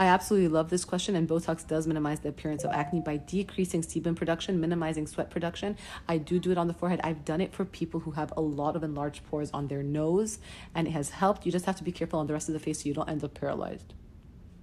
I absolutely love this question, and Botox does minimize the appearance of acne by decreasing sebum production, minimizing sweat production. I do do it on the forehead. I've done it for people who have a lot of enlarged pores on their nose, and it has helped. You just have to be careful on the rest of the face so you don't end up paralyzed.